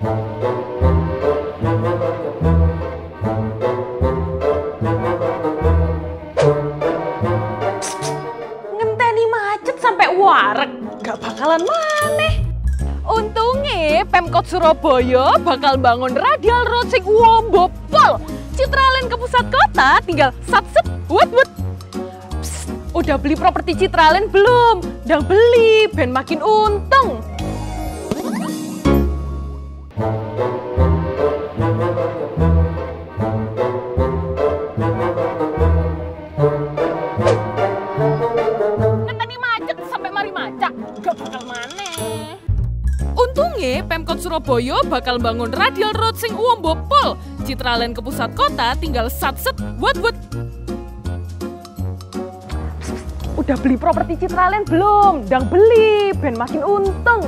Ngenteni macet sampai warak, gak bakalan maneh. Untungnya Pemkot Surabaya bakal bangun radial road sing wombo pol. Citralen ke pusat kota tinggal sat-set wut wut. Psst, udah beli properti Citralen belum? Udah beli, ben makin untung. Gak bakal maneh. Untungnya Pemkot Surabaya bakal bangun radial road sing wombo pol. Citralen ke pusat kota tinggal sat-set wut. Udah beli properti Citralen belum? Dang beli, ben makin untung.